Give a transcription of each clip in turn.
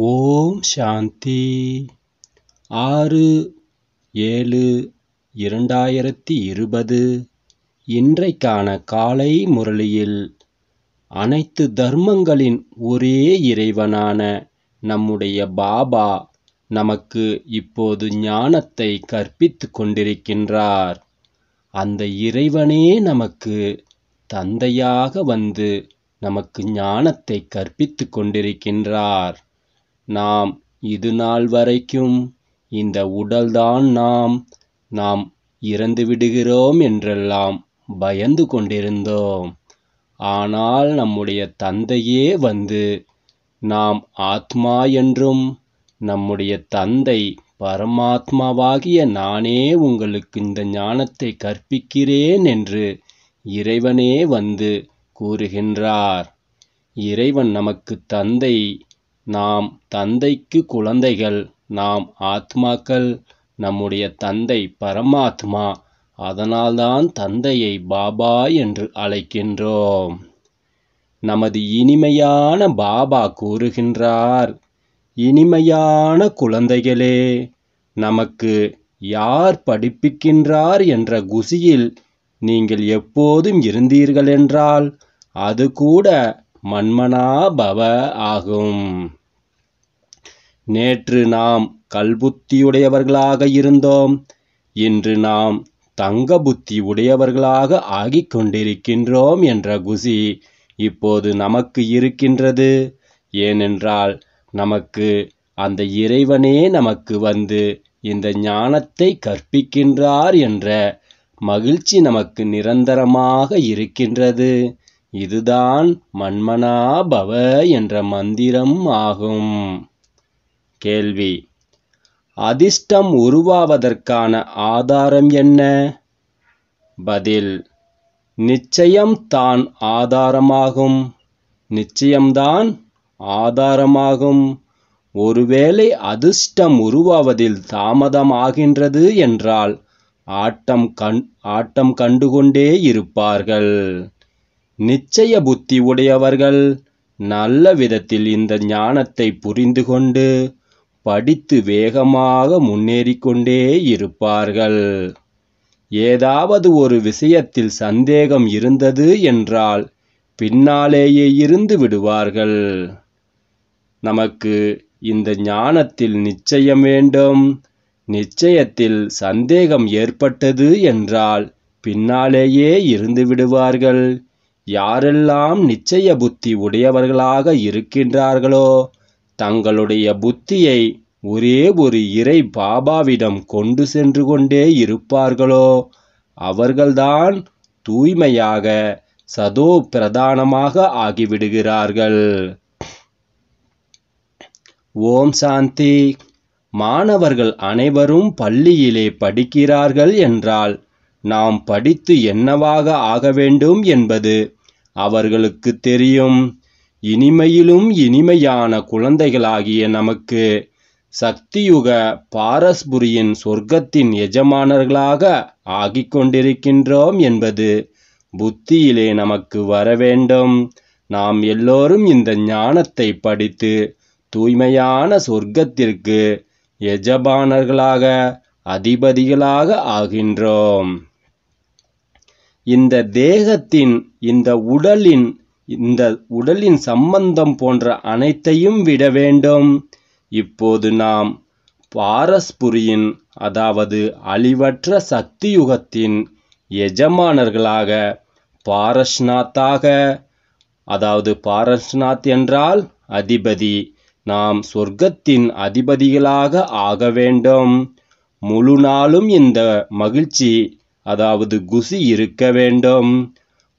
ஓம் சாந்தி. ஆறு ஏழு இரண்டாயிரத்தி இருபது. இன்றைக்கான காலை முரளியில் அனைத்து தர்மங்களின் ஒரே இறைவனான நம்முடைய பாபா நமக்கு இப்போது ஞானத்தை கற்பித்துக் கொண்டிருக்கின்றார். அந்த இறைவனே நமக்கு தந்தையாக வந்து நமக்கு ஞானத்தை கற்பித்துக் கொண்டிருக்கின்றார். நாம் இது நாள் வரைக்கும் இந்த உடல்தான் நாம் நாம் இறந்து விடுகிறோம் என்றெல்லாம் பயந்து கொண்டிருந்தோம். ஆனால் நம்முடைய தந்தையே வந்து நாம் ஆத்மா என்றும் நம்முடைய தந்தை பரமாத்மாவாகிய நானே உங்களுக்கு இந்த ஞானத்தை கற்பிக்கிறேன் என்று இறைவனே வந்து கூறுகின்றார். இறைவன் நமக்கு தந்தை நாம் தந்தைக்கு குழந்தைகள் நாம் ஆத்மாக்கள் நம்முடைய தந்தை பரமாத்மா அதனால்தான் தந்தையை பாபா என்று அழைக்கின்றோம். நமது இனிமையான பாபா கூறுகின்றார் இனிமையான குழந்தைகளே நமக்கு யார் படிப்பிக்கின்றார் என்ற குசியில் நீங்கள் எப்போதும் இருந்தீர்கள் என்றால் அது கூட மன்மனா பவ ஆகும். நேற்று நாம் கல்புத்தியுடையவர்களாக இருந்தோம். இன்று நாம் தங்க புத்தி உடையவர்களாக ஆகிக் கொண்டிருக்கின்றோம் என்ற குசி இப்போது நமக்கு இருக்கின்றது. ஏனென்றால் நமக்கு அந்த இறைவனே நமக்கு வந்து இந்த ஞானத்தை கற்பிக்கின்றார் என்ற மகிழ்ச்சி நமக்கு நிரந்தரமாக இருக்கின்றது. இதுதான் மன்மனா பவ என்ற மந்திரம் ஆகும். கேள்வி. அதிர்ஷ்டம் உருவாவதற்கான ஆதாரம் என்ன? பதில் நிச்சயம் தான் ஆதாரமாகும். நிச்சயம்தான் ஆதாரமாகும். ஒருவேளை அதிர்ஷ்டம் உருவாவதில் தாமதமாகின்றது என்றால் ஆட்டம் கண் ஆட்டம் கண்டுகொண்டே இருப்பார்கள். நிச்சய புத்தி உடையவர்கள் நல்ல விதத்தில் இந்த ஞானத்தை புரிந்து கொண்டு படித்து வேகமாக முன்னேறிக்கொண்டே இருப்பார்கள். ஏதாவது ஒரு விஷயத்தில் சந்தேகம் இருந்தது என்றால் பின்னாலேயே இருந்து விடுவார்கள். நமக்கு இந்த ஞானத்தில் நிச்சயம் வேண்டும். நிச்சயத்தில் சந்தேகம் ஏற்பட்டது என்றால் பின்னாலேயே இருந்து விடுவார்கள். யாரெல்லாம் நிச்சய புத்தி உடையவர்களாக இருக்கின்றார்களோ தங்களுடைய புத்தியை ஒரே ஒரு இறை பாபாவிடம் கொண்டு சென்று கொண்டே இருப்பார்களோ? அவர்கள்தான் தூய்மையாக சதோ பிரதானமாக ஆகிவிடுகிறார்கள். ஓம் சாந்தி. மாணவர்கள் அனைவரும் பள்ளியிலே படிக்கிறார்கள் என்றால் நாம் படித்து என்னவாக ஆக வேண்டும் என்பது அவர்களுக்கு தெரியும். இனிமையிலும் இனிமையான குழந்தைகளாகிய நமக்கு சக்தியுக பாரஸ்புரியின் சொர்க்கத்தின் எஜமானர்களாக ஆகிக் கொண்டிருக்கின்றோம் என்பது புத்தியிலே நமக்கு வர வேண்டும் நாம் எல்லோரும் இந்த ஞானத்தை படித்து தூய்மையான சொர்க்கத்திற்கு எஜமானர்களாக அதிபதிகளாக ஆகின்றோம். இந்த தேகத்தின் இந்த உடலின் இந்த உடலின் சம்பந்தம் போன்ற அனைத்தையும் விட வேண்டும். இப்போது நாம் பாரஸ்புரியின் அதாவது அழிவற்ற சக்தியுகத்தின் எஜமானர்களாக பாரஸ்நாத்தாக அதாவது பாரஸ்நாத் என்றால் அதிபதி நாம் சொர்க்கத்தின் அதிபதிகளாக ஆக வேண்டும். முழு நாளும் இந்த மகிழ்ச்சி அதாவது குசி இருக்க வேண்டும்.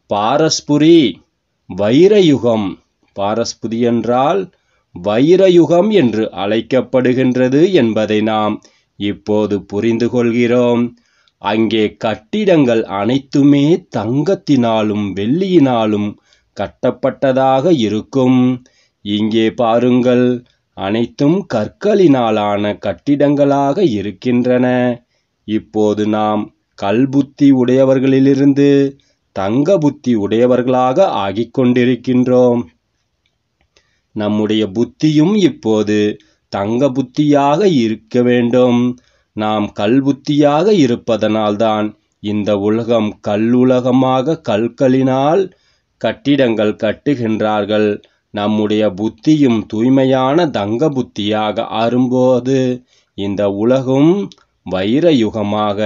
பாரஸ்புரி வைரயுகம். பாரஸ்புதி என்றால் வைரயுகம் என்று அழைக்கப்படுகின்றது என்பதை நாம் இப்போது புரிந்து கொள்கிறோம் அங்கே கட்டிடங்கள் அனைத்துமே தங்கத்தினாலும் வெள்ளியினாலும் கட்டப்பட்டதாக இருக்கும். இங்கே பாருங்கள் அனைத்தும் கற்களினாலான கட்டிடங்களாக இருக்கின்றன. இப்போது நாம் கல்புத்தி உடையவர்களிலிருந்து தங்க புத்தி உடையவர்களாக ஆகிக் கொண்டிருக்கின்றோம் நம்முடைய புத்தியும் இப்போது தங்க புத்தியாக இருக்க வேண்டும். நாம் கல் புத்தியாக இருப்பதனால்தான் இந்த உலகம் கல்லுலகமாக கற்களினால் கட்டிடங்கள் கட்டுகின்றார்கள். நம்முடைய புத்தியும் தூய்மையான தங்க புத்தியாக ஆறும்போது இந்த உலகம் வைர யுகமாக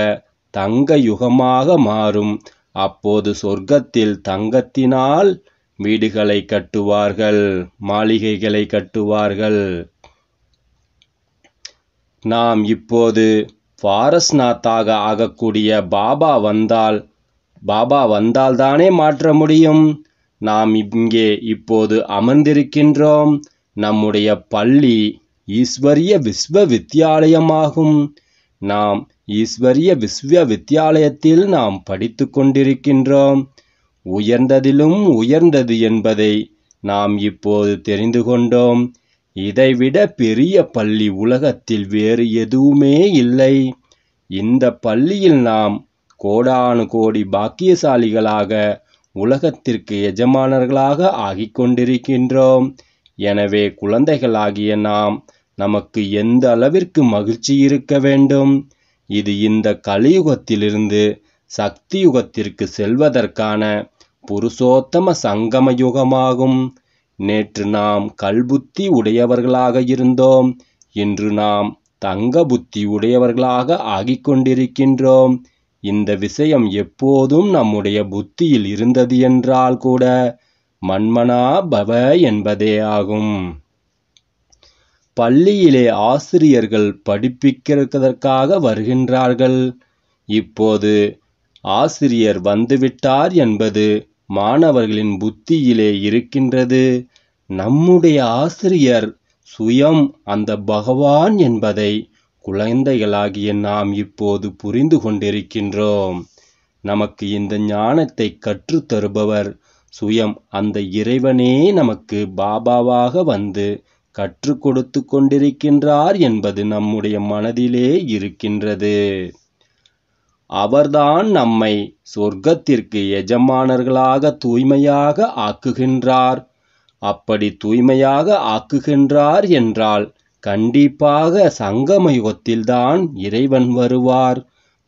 தங்க யுகமாக மாறும். அப்போது சொர்க்கத்தில் தங்கத்தினால் வீடுகளை கட்டுவார்கள் மாளிகைகளை கட்டுவார்கள். நாம் இப்போது பாரஸ்நாத்தாக ஆகக்கூடிய பாபா வந்தால் பாபா வந்தால்தானே மாற்ற முடியும்? நாம் இங்கே இப்போது அமர்ந்திருக்கின்றோம். நம்முடைய பள்ளி ஈஸ்வரிய விஸ்வ வித்யாலயமாகும். நாம் ஈஸ்வரிய விஸ்வ வித்யாலயத்தில் நாம் படித்து கொண்டிருக்கின்றோம். உயர்ந்ததிலும் உயர்ந்தது என்பதை நாம் இப்போது தெரிந்து கொண்டோம். இதைவிட பெரிய பள்ளி உலகத்தில் வேறு எதுவுமே இல்லை. இந்த பள்ளியில் நாம் கோடானு கோடி பாக்கியசாலிகளாக உலகத்திற்கு எஜமானர்களாக ஆகிக் கொண்டிருக்கின்றோம். எனவே குழந்தைகளாகிய நாம் நமக்கு எந்த அளவிற்கு மகிழ்ச்சி இருக்க வேண்டும்? இது இந்த கலியுகத்திலிருந்து சக்தி யுகத்திற்கு செல்வதற்கான புருஷோத்தம சங்கம யுகமாகும் நேற்று நாம் கல்புத்தி உடையவர்களாக இருந்தோம். இன்று நாம் தங்க புத்தி உடையவர்களாக ஆகிக் கொண்டிருக்கின்றோம். இந்த விஷயம் எப்போதும் நம்முடைய புத்தியில் இருந்தது என்றால் கூட மன்மனா பவ என்பதே ஆகும். பள்ளியிலே ஆசிரியர்கள் படிப்பிக்கிறதற்காக வருகின்றார்கள். இப்போது ஆசிரியர் வந்துவிட்டார் என்பது மாணவர்களின் புத்தியிலே இருக்கின்றது. நம்முடைய ஆசிரியர் சுயம் அந்த பகவான் என்பதை குழந்தைகளாகிய நாம் இப்போது புரிந்து கொண்டிருக்கின்றோம். நமக்கு இந்த ஞானத்தை கற்றுத் தருபவர் சுயம் அந்த இறைவனே நமக்கு பாபாவாக வந்து கற்றுக் கொடுத்து கொண்டிருக்கின்றார் என்பது நம்முடைய மனதிலே இருக்கின்றது. அவர்தான் நம்மை சொர்க்கத்திற்கு எஜமானர்களாக தூய்மையாக ஆக்குகின்றார். அப்படி தூய்மையாக ஆக்குகின்றார் என்றால் கண்டிப்பாக சங்கம யுகத்தில்தான் இறைவன் வருவார்.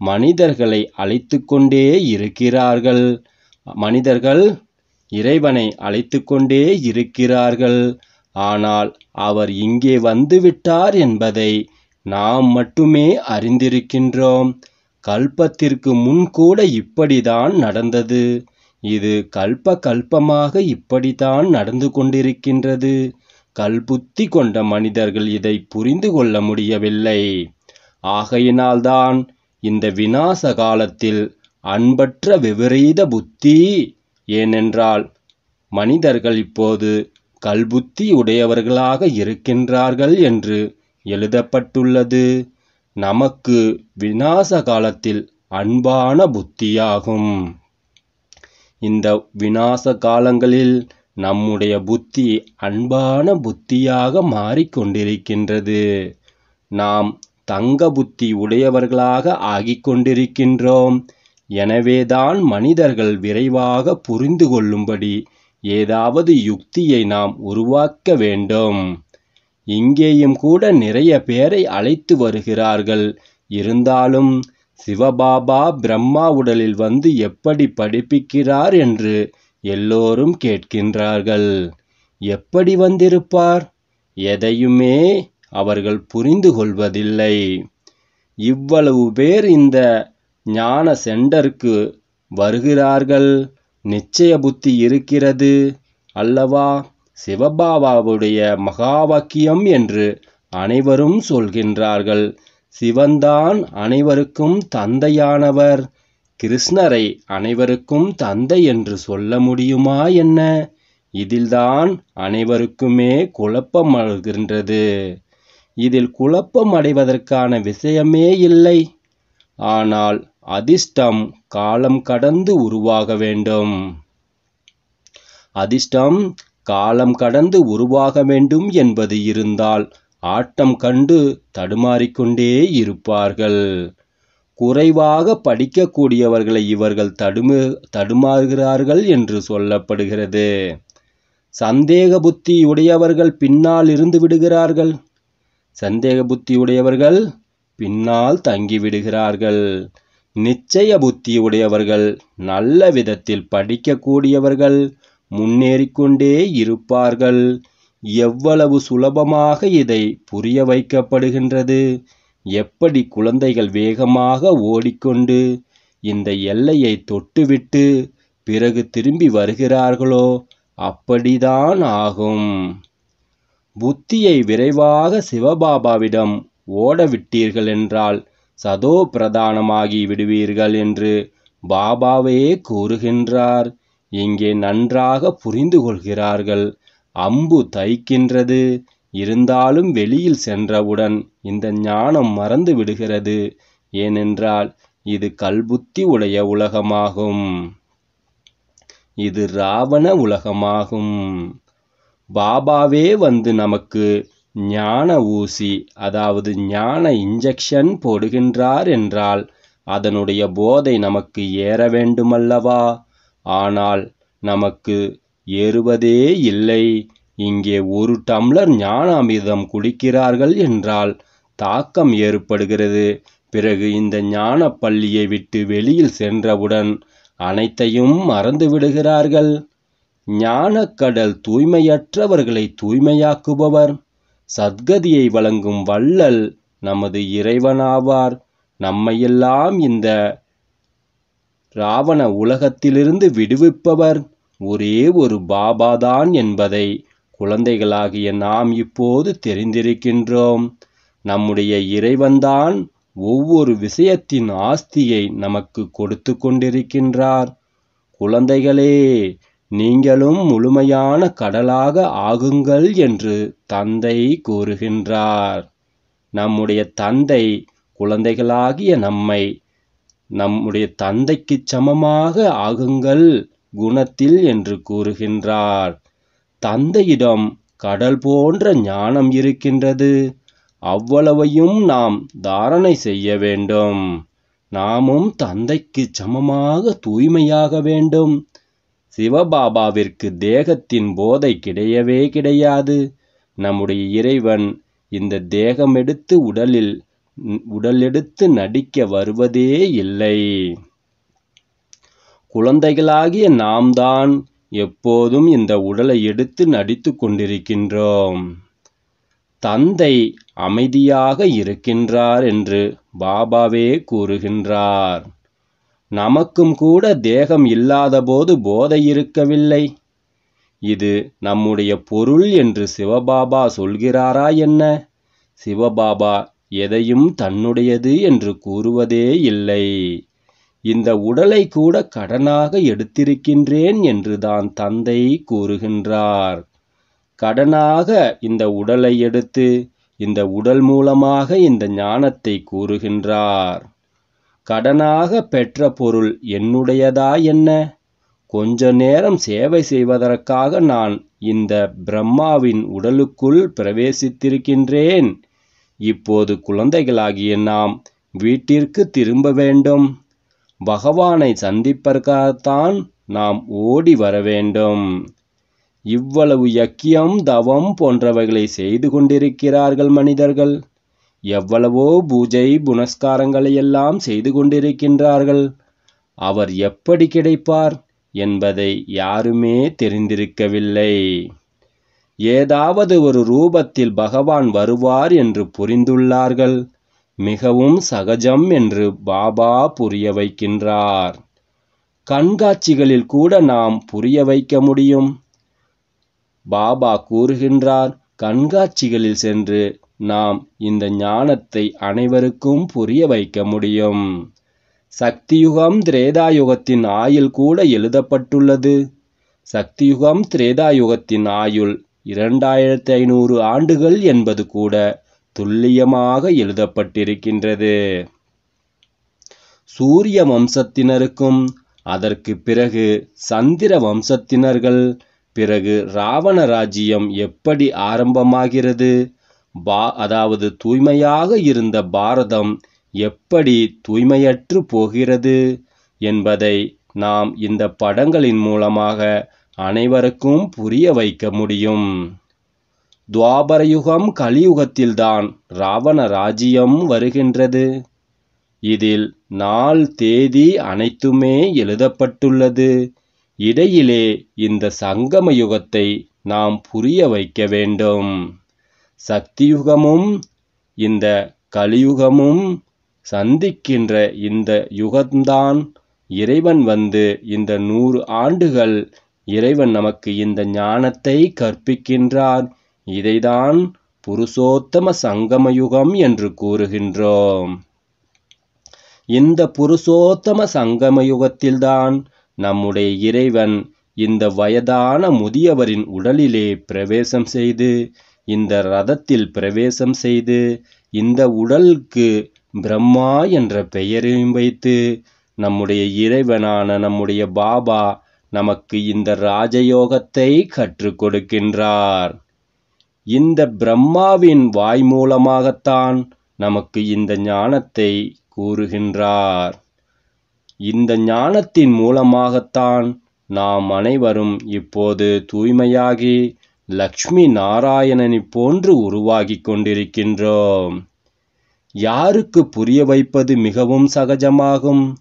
மனிதர்களை அழைத்து கொண்டே இருக்கிறார்கள். மனிதர்கள் இறைவனை அழைத்து கொண்டே இருக்கிறார்கள். ஆனால் அவர் இங்கே வந்துவிட்டார் என்பதை நாம் மட்டுமே அறிந்திருக்கின்றோம். கல்பத்திற்கு முன் கூட இப்படிதான் நடந்தது. இது கல்ப கல்பமாக இப்படித்தான் நடந்து கொண்டிருக்கின்றது. கல்புத்தி கொண்ட மனிதர்கள் இதை புரிந்து கொள்ள முடியவில்லை. ஆகையினால்தான் இந்த விநாச காலத்தில் அன்பற்ற விபரீத புத்தி. ஏனென்றால் மனிதர்கள் இப்போது கல்புத்தி உடையவர்களாக இருக்கின்றார்கள் என்று எழுதப்பட்டுள்ளது. நமக்கு விநாச காலத்தில் அன்பான புத்தியாகும். இந்த விநாச காலங்களில் நம்முடைய புத்தி அன்பான புத்தியாக மாறிக்கொண்டிருக்கின்றது. நாம் தங்க புத்தி உடையவர்களாக ஆகிக் கொண்டிருக்கின்றோம் எனவேதான் மனிதர்கள் விரைவாக புரிந்து கொள்ளும்படி ஏதாவது யுக்தியை நாம் உருவாக்க வேண்டும். இங்கேயும் கூட நிறைய பேரை அழைத்து வருகிறார்கள். இருந்தாலும் சிவபாபா பிரம்மா உடலில் வந்து எப்படி படிப்பிக்கிறார் என்று எல்லோரும் கேட்கின்றார்கள். எப்படி வந்திருப்பார்? எதையுமே அவர்கள் புரிந்து கொள்வதில்லை. இவ்வளவு பேர் இந்த ஞான சென்டருக்கு வருகிறார்கள். நிச்சய புத்தி இருக்கிறது அல்லவா? சிவபாபாவுடைய மகா வாக்கியம் என்று அனைவரும் சொல்கின்றார்கள். சிவன்தான் அனைவருக்கும் தந்தையானவர். கிருஷ்ணரை அனைவருக்கும் தந்தை என்று சொல்ல முடியுமா என்ன? இதில்தான் அனைவருக்குமே குழப்பம் அழுகின்றது இதில் குழப்பம் அடைவதற்கான விஷயமே இல்லை. ஆனால் அதிர்ஷ்டம் காலம் கடந்து உருவாக வேண்டும். அதிர்ஷ்டம் காலம் கடந்து உருவாக வேண்டும் என்பது இருந்தால் ஆட்டம் கண்டு தடுமாறிக்கொண்டே இருப்பார்கள். குறைவாக படிக்கக்கூடியவர்களை இவர்கள் தடுமு தடுமாறுகிறார்கள் என்று சொல்லப்படுகிறது. சந்தேக புத்தி உடையவர்கள் பின்னால் இருந்து விடுகிறார்கள். சந்தேக புத்தி உடையவர்கள் பின்னால் தங்கி விடுகிறார்கள். நிச்சய புத்தி உடையவர்கள் நல்ல விதத்தில் படிக்கக்கூடியவர்கள் முன்னேறிக்கொண்டே இருப்பார்கள். எவ்வளவு சுலபமாக இதை புரிய வைக்கப்படுகின்றது. எப்படி குழந்தைகள் வேகமாக ஓடிக்கொண்டு இந்த எல்லையை தொட்டுவிட்டு பிறகு திரும்பி வருகிறார்களோ அப்படிதான் ஆகும். புத்தியை விரைவாக சிவபாபாவிடம் ஓட விட்டீர்கள் என்றால் சதோ பிரதானமாகி விடுவீர்கள் என்று பாபாவே கூறுகின்றார். இங்கே நன்றாக புரிந்து கொள்கிறார்கள். அம்பு தைக்கின்றது. இருந்தாலும் வெளியில் சென்றவுடன் இந்த ஞானம் மறந்து விடுகிறது. ஏனென்றால் இது கல்புத்தி உடைய உலகமாகும். இது ராவண உலகமாகும். பாபாவே வந்து நமக்கு ஞான ஊசி அதாவது ஞான இன்ஜெக்ஷன் போடுகின்றார் என்றால் அதனுடைய போதை நமக்கு ஏற வேண்டுமல்லவா? ஆனால் நமக்கு ஏறுவதே இல்லை. இங்கே ஒரு டம்ளர் ஞான அமிர்தம் குடிக்கிறார்கள் என்றால் தாக்கம் ஏற்படுகிறது. பிறகு இந்த ஞான பள்ளியை விட்டு வெளியில் சென்றவுடன் அனைத்தையும் மறந்து விடுகிறார்கள். ஞானக்கடல் தூய்மையற்றவர்களை தூய்மையாக்குபவர் சத்கதியை வழங்கும் வள்ளல் நமது இறைவனாவார். நம்மையெல்லாம் இந்த ராவண உலகத்திலிருந்து விடுவிப்பவர். ஒரே ஒரு பாபாதான் என்பதை குழந்தைகளாகிய நாம் இப்போது தெரிந்திருக்கின்றோம். நம்முடைய இறைவன்தான் ஒவ்வொரு விஷயத்தின் ஆஸ்தியை நமக்கு கொடுத்து கொண்டிருக்கின்றார். குழந்தைகளே நீங்களும் முழுமையான கடலாக ஆகுங்கள் என்று தந்தை கூறுகின்றார். நம்முடைய தந்தை குழந்தைகளாகிய நம்மை நம்முடைய தந்தைக்கு சமமாக ஆகுங்கள் குணத்தில் என்று கூறுகின்றார். தந்தையிடம் கடல் போன்ற ஞானம் இருக்கின்றது. அவ்வளவையும் நாம் தாரணை செய்ய வேண்டும். நாமும் தந்தைக்கு சமமாக தூய்மையாக வேண்டும். சிவபாபாவிற்கு தேகத்தின் போதை கிடையவே கிடையாது. நம்முடைய இறைவன் இந்த தேகமெடுத்து உடலில் உடலெடுத்து நடிக்க வருவதே இல்லை. குழந்தைகளாகிய நாம் தான் எப்போதும் இந்த உடலை எடுத்து நடித்து கொண்டிருக்கின்றோம். தந்தை அமைதியாக இருக்கின்றார் என்று பாபாவே கூறுகின்றார். நமக்கும் கூட தேகம் இல்லாதபோது போதை இருக்கவில்லை. இது நம்முடைய பொருள் என்று சிவபாபா சொல்கிறாரா என்ன? சிவபாபா எதையும் தன்னுடையது என்று கூறுவதே இல்லை. இந்த உடலை கூட கடனாக எடுத்திருக்கின்றேன் என்றுதான் தந்தை கூறுகின்றார். கடனாக இந்த உடலை எடுத்து இந்த உடல் மூலமாக இந்த ஞானத்தை கூறுகின்றார். கடனாக பெற்ற பொருள் என்னுடையதா என்ன? கொஞ்ச நேரம் சேவை செய்வதற்காக நான் இந்த பிரம்மாவின் உடலுக்குள் பிரவேசித்திருக்கின்றேன். இப்போது குழந்தைகளாகிய நாம் வீட்டிற்கு திரும்ப வேண்டும். பகவானை சந்திப்பதற்காகத்தான் நாம் ஓடி வர வேண்டும். இவ்வளவு யக்கியம் தவம் போன்றவைகளை செய்து கொண்டிருக்கிறார்கள் மனிதர்கள். எவ்வளவோ பூஜை புனஸ்காரங்களையெல்லாம் செய்து கொண்டிருக்கின்றார்கள். அவர் எப்படி கிடைப்பார் என்பதை யாருமே தெரிந்திருக்கவில்லை. ஏதாவது ஒரு ரூபத்தில் பகவான் வருவார் என்று புரிந்துள்ளார்கள். மிகவும் சகஜம் என்று பாபா புரிய வைக்கின்றார். கண்காட்சிகளில் கூட நாம் புரிய வைக்க முடியும். பாபா கூறுகின்றார் கண்காட்சிகளில் சென்று நாம் இந்த ஞானத்தை அனைவருக்கும் புரிய வைக்க முடியும். சக்தியுகம் திரேதாயுகத்தின் ஆயுள் கூட எழுதப்பட்டுள்ளது. சக்தியுகம் திரேதாயுகத்தின் ஆயுள் இரண்டாயிரத்தி ஐநூறு ஆண்டுகள் என்பது கூட துல்லியமாக எழுதப்பட்டிருக்கின்றது. சூரிய வம்சத்தினருக்கும் அதற்கு பிறகு சந்திர வம்சத்தினர்கள் பிறகு ராவண ராஜ்யம் எப்படி ஆரம்பமாகிறது? பா அதாவது தூய்மையாக இருந்த பாரதம் எப்படி தூய்மையற்று போகிறது என்பதை நாம் இந்த படங்களின் மூலமாக அனைவருக்கும் புரிய வைக்க முடியும். துவாபரயுகம் கலியுகத்தில்தான் ராவண ராஜ்யம் வருகின்றது. இதில் நாள் தேதி அனைத்துமே எழுதப்பட்டுள்ளது. இடையிலே இந்த சங்கம யுகத்தை நாம் புரிய வைக்க வேண்டும். சக்தியுகமும் இந்த கலியுகமும் சந்திக்கின்ற இந்த யுகம்தான் இறைவன் வந்து இந்த நூறு ஆண்டுகள் இறைவன் நமக்கு இந்த ஞானத்தை கற்பிக்கின்றார். இதைதான் புருஷோத்தம சங்கம யுகம் என்று கூறுகின்றோம். இந்த புருஷோத்தம சங்கம யுகத்தில்தான் நம்முடைய இறைவன் இந்த வயதான முதியவரின் உடலிலே பிரவேசம் செய்து இந்த ரதத்தில் பிரவேசம் செய்து இந்த உடலுக்கு பிரம்மா என்ற பெயரையும் வைத்து நம்முடைய இறைவனான நம்முடைய பாபா நமக்கு இந்த ராஜயோகத்தை கற்றுக் கொடுக்கின்றார். இந்த பிரம்மாவின் வாய் மூலமாகத்தான் நமக்கு இந்த ஞானத்தை கூறுகின்றார். இந்த ஞானத்தின் மூலமாகத்தான் நாம் அனைவரும் இப்போது தூய்மையாகி லக்ஷ்மி நாராயணனை போன்று உருவாகிக் கொண்டிருக்கின்றோம். யாருக்கு புரிய வைப்பது மிகவும் சகஜமாகும்.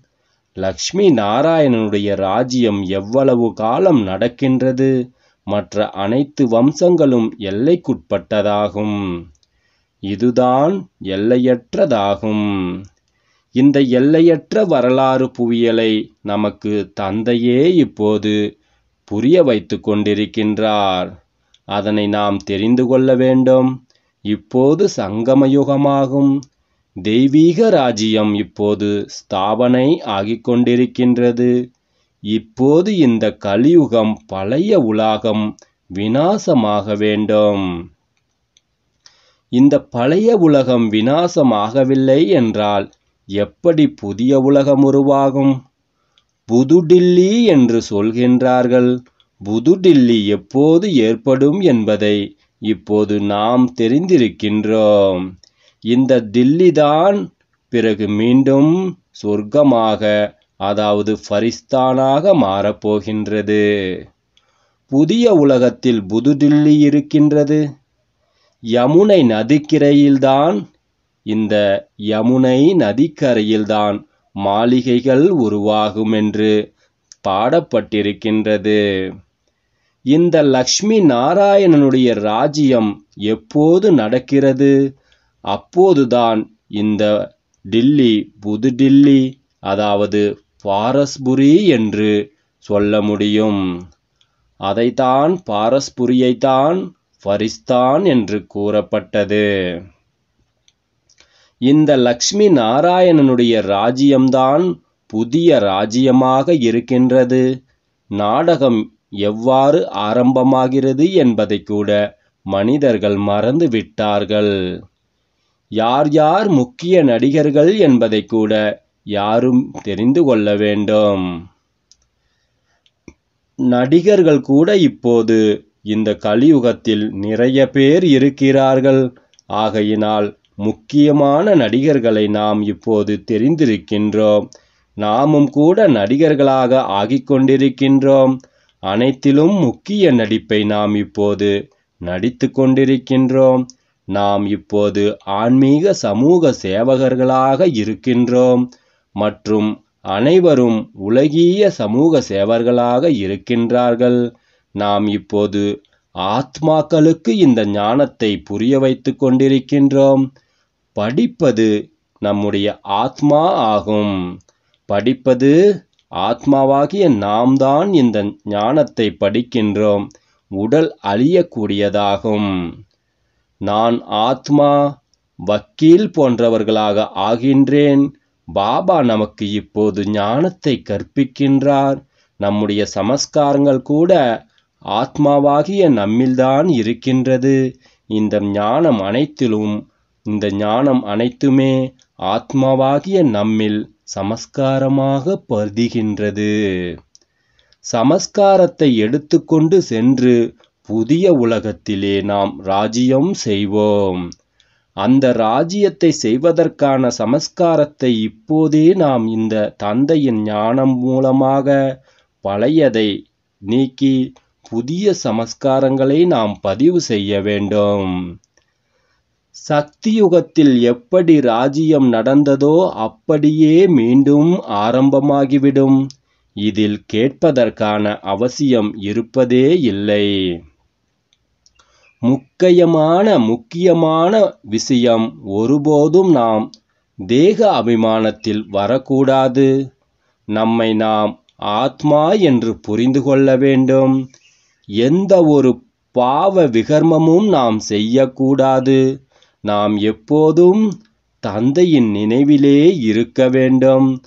லக்ஷ்மி நாராயணனுடைய ராஜ்யம் எவ்வளவு காலம் நடக்கின்றது? மற்ற அனைத்து வம்சங்களும் எல்லைக்குட்பட்டதாகும். இதுதான் எல்லையற்றதாகும். இந்த எல்லையற்ற வரலாறு புவியலை நமக்கு தந்தையே இப்போது புரிய வைத்து கொண்டிருக்கின்றார். அதனை நாம் தெரிந்து கொள்ள வேண்டும். இப்போது சங்கமயுகமாகும். தெய்வீக ராஜ்யம் இப்போது ஸ்தாபனை ஆகிக் கொண்டிருக்கின்றது. இப்போது இந்த கலியுகம் பழைய உலகம் வினாசமாக வேண்டும். இந்த பழைய உலகம் வினாசமாகவில்லை என்றால் எப்படி புதிய உலகம் உருவாகும்? புதுடில்லி என்று சொல்கின்றார்கள். புதுடில்லி எப்போது ஏற்படும் என்பதை இப்போது நாம் தெரிந்திருக்கின்றோம். இந்த தில்லிதான் பிறகு மீண்டும் சொர்க்கமாக அதாவது ஃபரிஸ்தானாக மாறப்போகின்றது. புதிய உலகத்தில் புதுடில்லி இருக்கின்றது. யமுனை நதிக்கரையில்தான் இந்த யமுனை நதிக்கரையில்தான் மாளிகைகள் உருவாகும் என்று பாடப்பட்டிருக்கின்றது. இந்த லக்ஷ்மி நாராயணனுடைய ராஜ்யம் எப்போது நடக்கிறது? அப்போதுதான் இந்த டில்லி புது டில்லி அதாவது பாரஸ்புரி என்று சொல்ல முடியும். அதைத்தான் பாரஸ்புரியைத்தான் ஃபரிஸ்தான் என்று கூறப்பட்டது. இந்த லக்ஷ்மி நாராயணனுடைய ராஜ்யம்தான் புதிய ராஜ்யமாக இருக்கின்றது. நாடகம் எவ்வாறு ஆரம்பமாகிறது என்பதை கூட மனிதர்கள் மறந்து விட்டார்கள் யார் யார் முக்கிய நடிகர்கள் என்பதை கூட யாரும் தெரிந்து கொள்ள வேண்டும். நடிகர்கள் கூட இப்போது இந்த கலியுகத்தில் நிறைய பேர் இருக்கிறார்கள். ஆகையினால் முக்கியமான நடிகர்களை நாம் இப்போது தெரிந்திருக்கின்றோம். நாமும் கூட நடிகர்களாக ஆகிக் கொண்டிருக்கின்றோம். அனைத்திலும் முக்கிய நடிப்பை நாம் இப்போது நடித்து கொண்டிருக்கின்றோம் நாம் இப்போது ஆன்மீக சமூக சேவகர்களாக இருக்கின்றோம். மற்றும் அனைவரும் உலகிய சமூக சேவர்களாக இருக்கின்றார்கள். நாம் இப்போது ஆத்மாக்களுக்கு இந்த ஞானத்தை புரிய வைத்து கொண்டிருக்கின்றோம். படிப்பது நம்முடைய ஆத்மா ஆகும். படிப்பது ஆத்மாவாகிய நாம் தான் இந்த ஞானத்தை படிக்கின்றோம். உடல் அழியக்கூடியதாகும். நான் ஆத்மா வக்கீல் போன்றவர்களாக ஆகின்றேன். பாபா நமக்கு இப்போது ஞானத்தை கற்பிக்கின்றார். நம்முடைய சமஸ்காரங்கள் கூட ஆத்மாவாகிய நம்மில்தான் இருக்கின்றது. இந்த ஞானம் அனைத்திலும் இந்த ஞானம் அனைத்துமே ஆத்மாவாகிய நம்மில் சமஸ்காரமாக பருதிகின்றது. சமஸ்காரத்தை எடுத்துக்கொண்டு சென்று புதிய உலகத்திலே நாம் ராஜ்யம் செய்வோம். அந்த ராஜ்யத்தை செய்வதற்கான சமஸ்காரத்தை இப்போதே நாம் இந்த தந்தையின் ஞானம் மூலமாக பழையதை நீக்கி புதிய சமஸ்காரங்களை நாம் பதிவு செய்ய வேண்டும். சக்தியுகத்தில் எப்படி ராஜ்யம் நடந்ததோ அப்படியே மீண்டும் ஆரம்பமாகிவிடும். இதில் கேட்பதற்கான அவசியம் இருப்பதே இல்லை. முக்கியமான முக்கியமான விஷயம் ஒருபோதும் நாம் தேக அபிமானத்தில் வரக்கூடாது. நம்மை நாம் ஆத்மா என்று புரிந்து கொள்ள வேண்டும். எந்த ஒரு பாவ விகர்மமும் நாம் செய்யக்கூடாது. நாம் எப்போதும் தந்தையின் நினைவிலே இருக்க வேண்டும்.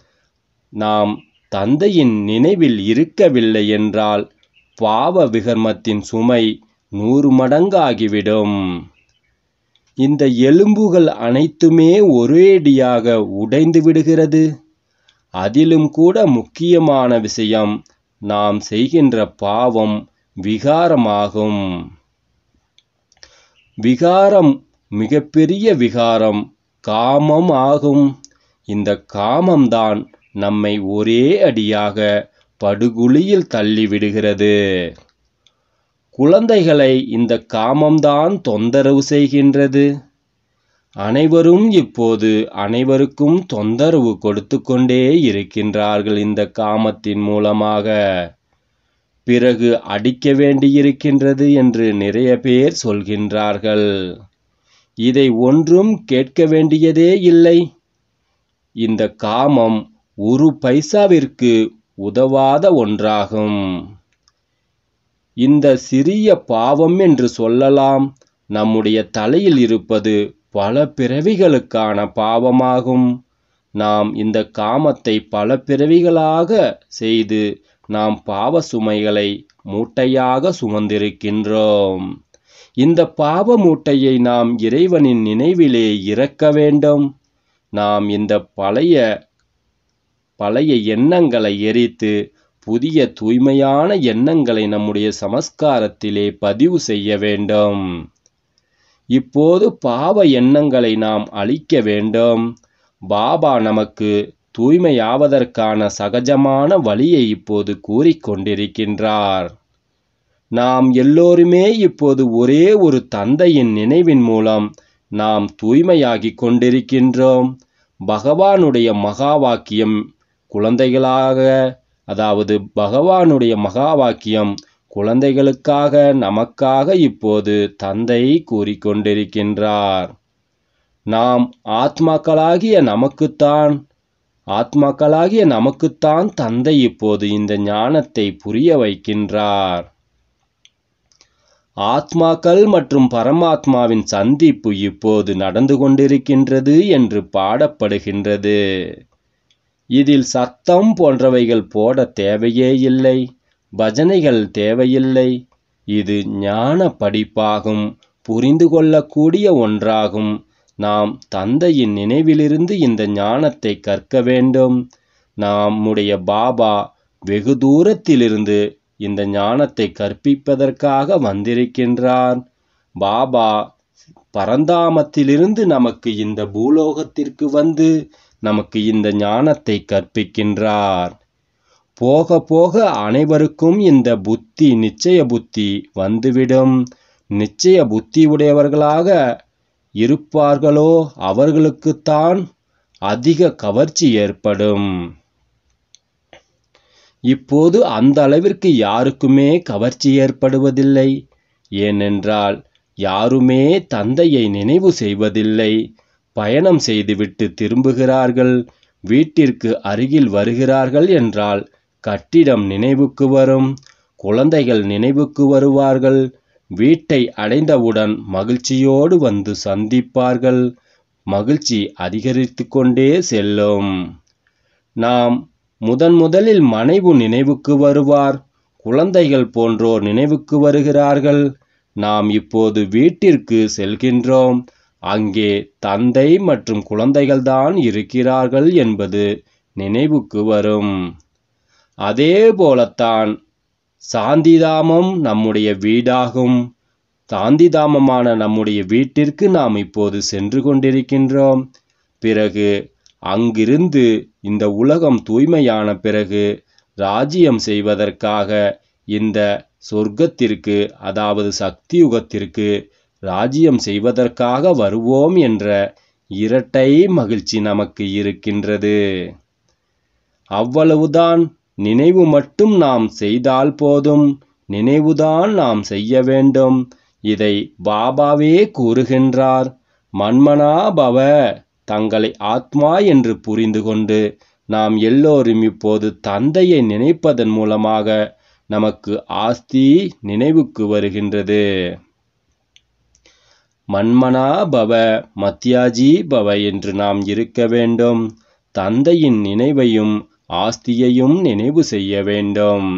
நாம் தந்தையின் நினைவில் இருக்கவில்லை என்றால் பாவ விகர்மத்தின் சுமை நூறு மடங்காகிவிடும். இந்த எலும்புகள் அனைத்துமே ஒரேடியாக உடைந்து விடுகிறது. அதிலும் கூட முக்கியமான விஷயம் நாம் செய்கின்ற பாவம் விகாரமாகும். விகாரம் மிகப்பெரிய விகாரம் காமம் ஆகும். இந்த காமம்தான் நம்மை ஒரே அடியாக படுகுழியில் தள்ளிவிடுகிறது. குழந்தைகளை இந்த காமம்தான் தொந்தரவு செய்கின்றது. அனைவரும் இப்போது அனைவருக்கும் தொந்தரவு கொடுத்து கொண்டே இருக்கின்றார்கள் இந்த காமத்தின் மூலமாக. பிறகு அடிக்க வேண்டியிருக்கின்றது என்று நிறைய பேர் சொல்கின்றார்கள். இதை ஒன்றும் கேட்க வேண்டியதே இல்லை. இந்த காமம் ஒரு பைசாவிற்கு உதவாத ஒன்றாகும். இந்த சிறிய பாவம் என்று சொல்லலாம் நம்முடைய தலையில் இருப்பது பல பிறவிகளுக்கான பாவமாகும். நாம் இந்த காமத்தை பல பிறவிகளாக செய்து நாம் பாவ சுமைகளை மூட்டையாக சுமந்திருக்கின்றோம். இந்த பாவ மூட்டையை நாம் இறைவனின் நினைவிலே இறக்க வேண்டும். நாம் இந்த பழைய பழைய எண்ணங்களை எரித்து புதிய தூய்மையான எண்ணங்களை நம்முடைய சமஸ்காரத்திலே பதிவு செய்ய வேண்டும். இப்போது பாவ எண்ணங்களை நாம் அழிக்க வேண்டும். பாபா நமக்கு தூய்மையாவதற்கான சகஜமான வழியை இப்போது கூறிக்கொண்டிருக்கின்றார். நாம் எல்லோருமே இப்போது ஒரே ஒரு தந்தையின் நினைவின் மூலம் நாம் தூய்மையாகிக் கொண்டிருக்கின்றோம். பகவானுடைய மகா வாக்கியம் குழந்தைகளாக அதாவது பகவானுடைய மகா வாக்கியம் குழந்தைகளுக்காக நமக்காக இப்போது தந்தை கூறிக்கொண்டிருக்கின்றார் நாம் ஆத்மாக்களாகிய நமக்குத்தான் ஆத்மாக்களாகிய நமக்குத்தான் தந்தை இப்போது இந்த ஞானத்தை புரிய வைக்கின்றார். ஆத்மாக்கள் மற்றும் பரமாத்மாவின் சந்திப்பு இப்போது நடந்து கொண்டிருக்கின்றது என்று பாடப்படுகின்றது. இதில் சத்தம் போன்றவைகள் போட தேவையே இல்லை பஜனைகள் தேவையில்லை. இது ஞான படிப்பாகும் புரிந்து கொள்ளக்கூடிய ஒன்றாகும். நாம் தந்தையின் நினைவிலிருந்து இந்த ஞானத்தை கற்க வேண்டும். நம்முடைய பாபா வெகு தூரத்திலிருந்து இந்த ஞானத்தை கற்பிப்பதற்காக வந்திருக்கின்றார் பாபா பரந்தாமத்திலிருந்து நமக்கு இந்த பூலோகத்திற்கு வந்து நமக்கு இந்த ஞானத்தை கற்பிக்கின்றார். போக போக அனைவருக்கும் இந்த புத்தி நிச்சய புத்தி வந்துவிடும். நிச்சய புத்தி உடையவர்களாக இருப்பார்களோ அவர்களுக்குத்தான் அதிக கவர்ச்சி ஏற்படும். இப்போது அந்த அளவிற்கு யாருக்குமே கவர்ச்சி ஏற்படுவதில்லை. ஏனென்றால் யாருமே தந்தையை நினைவு செய்வதில்லை. பயணம் செய்துவிட்டு திரும்புகிறார்கள் வீட்டிற்கு அருகில் வருகிறார்கள் என்றால் கட்டிடம் நினைவுக்கு வரும் குழந்தைகள் நினைவுக்கு வருவார்கள் வீட்டை அடைந்தவுடன் மகிழ்ச்சியோடு வந்து சந்திப்பார்கள் மகிழ்ச்சி அதிகரித்து கொண்டே செல்லும். நாம் முதன் முதலில் மனைவு நினைவுக்கு வருவார். குழந்தைகள் போன்றோர் நினைவுக்கு வருகிறார்கள். நாம் இப்போது வீட்டிற்கு செல்கின்றோம். அங்கே தந்தை மற்றும் குழந்தைகள்தான் இருக்கிறார்கள் என்பது நினைவுக்கு வரும். அதே போலத்தான் சாந்திதாமம் நம்முடைய வீடாகும். சாந்திதாமமான நம்முடைய வீட்டிற்கு நாம் இப்போது சென்று கொண்டிருக்கின்றோம். பிறகு அங்கிருந்து இந்த உலகம் தூய்மையான பிறகு ராஜ்யம் செய்வதற்காக இந்த சொர்க்கத்திற்கு அதாவது சக்தி யுகத்திற்கு ராஜ்யம் செய்வதற்காக வருவோம் என்ற இரட்டை மகிழ்ச்சி நமக்கு இருக்கின்றது. அவ்வளவுதான் நினைவு மட்டும் நாம் செய்தால் போதும் நினைவுதான் நாம் செய்ய வேண்டும் இதை பாபாவே கூறுகின்றார். மன்மனா பவ தங்களை ஆத்மா என்று புரிந்து கொண்டு நாம் எல்லோரும் இப்போது தந்தையை நினைப்பதன் மூலமாக நமக்கு ஆஸ்தி நினைவுக்கு வருகின்றது. மன்மனா பவ மத்தியாஜி பவ என்று நாம் இருக்க வேண்டும். தந்தையின் நினைவையும் ஆஸ்தியையும் நினைவு செய்ய வேண்டும்.